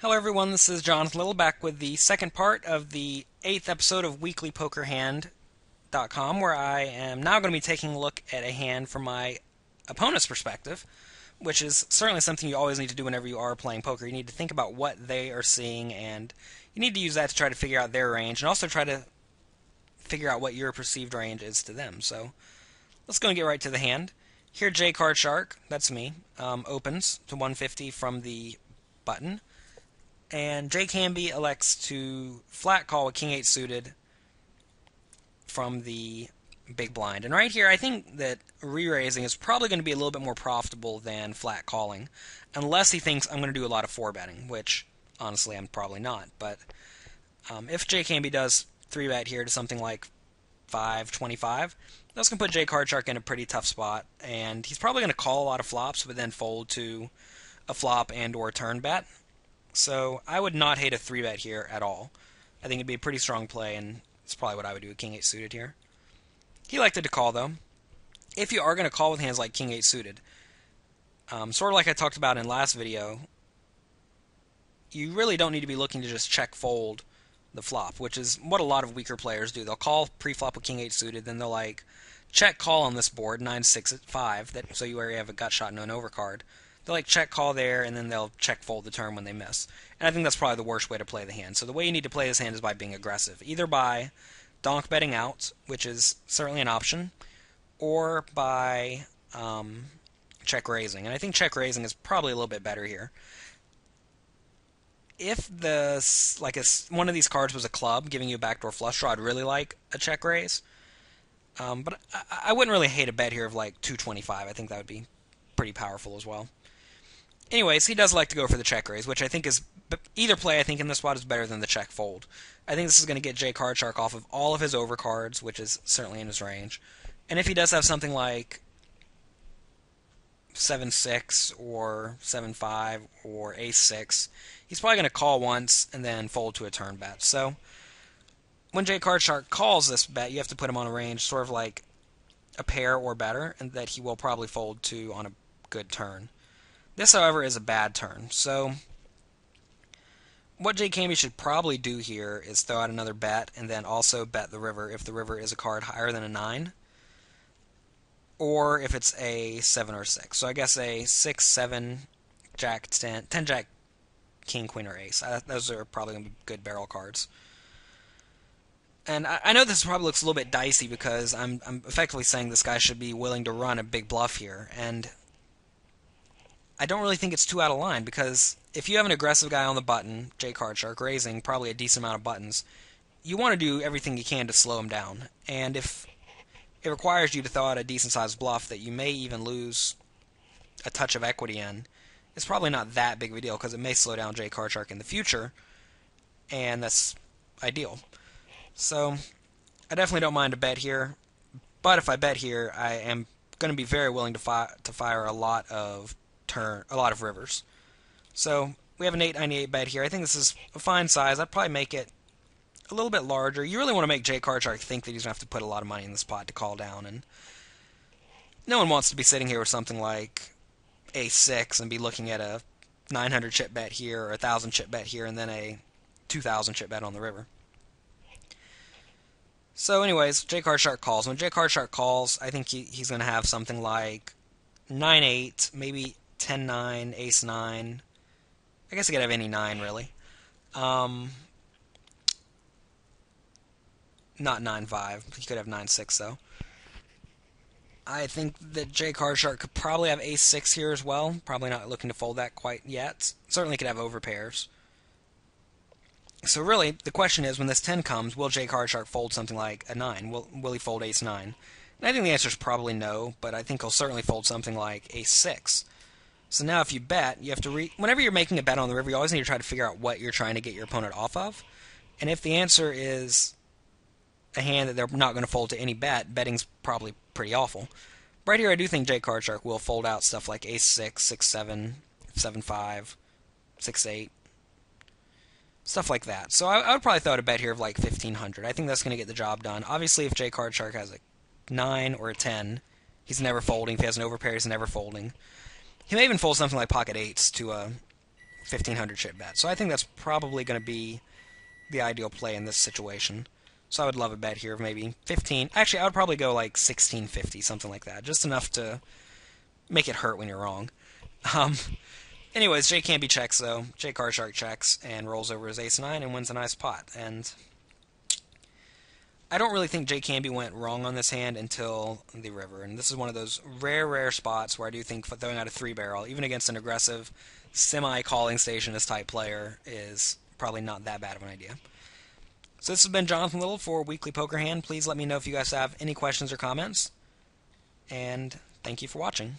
Hello, everyone. This is Jonathan Little back with the second part of the eighth episode of WeeklyPokerHand.com, where I am now going to be taking a look at a hand from my opponent's perspective, which is certainly something you always need to do whenever you are playing poker. You need to think about what they are seeing, and you need to use that to try to figure out their range, and also try to figure out what your perceived range is to them. So let's go and get right to the hand. Here, J Card Shark, that's me, um, opens to 150 from the button and Jake Hamby elects to flat call with King 8 suited from the big blind. And right here, I think that re-raising is probably going to be a little bit more profitable than flat calling, unless he thinks I'm going to do a lot of four betting, which honestly I'm probably not. But um, if Jake Hamby does three bet here to something like 525, that's going to put Jay Card in a pretty tough spot, and he's probably going to call a lot of flops, but then fold to a flop and or turn bet. So I would not hate a three bet here at all. I think it'd be a pretty strong play, and it's probably what I would do with King eight suited here. He elected to call though. If you are going to call with hands like King eight suited, um, sort of like I talked about in last video, you really don't need to be looking to just check fold the flop, which is what a lot of weaker players do. They'll call pre-flop with king eight suited, then they'll like check call on this board nine six five, that so you already have a gut shot and an overcard they'll like check call there, and then they'll check fold the turn when they miss. And I think that's probably the worst way to play the hand. So the way you need to play this hand is by being aggressive, either by donk betting out, which is certainly an option, or by um, check raising. And I think check raising is probably a little bit better here. If the like a, one of these cards was a club giving you a backdoor flush draw, I'd really like a check raise. Um, but I, I wouldn't really hate a bet here of like 225. I think that would be pretty powerful as well anyways, he does like to go for the check raise, which I think is either play. I think in this spot is better than the check fold. I think this is going to get Jay Card Shark off of all of his overcards, which is certainly in his range. And if he does have something like seven six or seven five or ace six, he's probably going to call once and then fold to a turn bet. So when Jay Card Shark calls this bet, you have to put him on a range sort of like a pair or better, and that he will probably fold to on a good turn. This, however, is a bad turn. So what Jake Hamby should probably do here is throw out another bet and then also bet the river if the river is a card higher than a 9 or if it's a 7 or 6. So I guess a 6, 7, Jack, 10, 10 Jack, King, Queen, or Ace. I, those are probably going to be good barrel cards. And I, I, know this probably looks a little bit dicey because I'm, I'm effectively saying this guy should be willing to run a big bluff here. And I don't really think it's too out of line because if you have an aggressive guy on the button, J Card Shark raising probably a decent amount of buttons, you want to do everything you can to slow him down. And if it requires you to throw out a decent sized bluff that you may even lose a touch of equity in, it's probably not that big of a deal because it may slow down J Card Shark in the future, and that's ideal. So I definitely don't mind a bet here, but if I bet here, I am going to be very willing to, fi- to fire a lot of turn a lot of rivers. So we have an 898 bet here. I think this is a fine size. I'd probably make it a little bit larger. You really want to make Jay Shark think that he's going to have to put a lot of money in this pot to call down. And no one wants to be sitting here with something like A6 and be looking at a 900 chip bet here or a 1,000 chip bet here and then a 2,000 chip bet on the river. So, anyways, J Card Shark calls. When J Card Shark calls, I think he, he's going to have something like 9 8, maybe 10 9, ace 9. I guess I could have any 9, really. Um, not 9 5. He could have 9 6, though. I think that Jay Shark could probably have ace 6 here as well. Probably not looking to fold that quite yet. Certainly could have overpairs. So really, the question is, when this 10 comes, will Jay Shark fold something like a 9? Will, will he fold ace 9? And I think the answer is probably no, but I think he'll certainly fold something like ace 6. So now if you bet, you have to re- whenever you're making a bet on the river, you always need to try to figure out what you're trying to get your opponent off of. And if the answer is a hand that they're not going to fold to any bet, betting's probably pretty awful. Right here, I do think Jay Card Shark will fold out stuff like Ace 6, 6 7, 7 5, 6 8, stuff like that. So I, I would probably throw out a bet here of like 1500. I think that's going to get the job done. Obviously, if Jay Card Shark has a 9 or a 10, he's never folding. If he has an overpair, he's never folding. He may even fold something like pocket eights to a 1500 chip bet. So I think that's probably going to be the ideal play in this situation. So I would love a bet here of maybe 15. Actually, I would probably go like 1650, something like that. Just enough to make it hurt when you're wrong. Um, anyways, Jake Hamby checks, though. Jay Card Shark checks and rolls over his ace 9 and wins a nice pot. And I don't really think Jake Hamby went wrong on this hand until the river. And this is one of those rare, rare spots where I do think throwing out a three barrel, even against an aggressive semi calling stationist type player, is probably not that bad of an idea. So this has been Jonathan Little for Weekly Poker Hand. Please let me know if you guys have any questions or comments. And thank you for watching.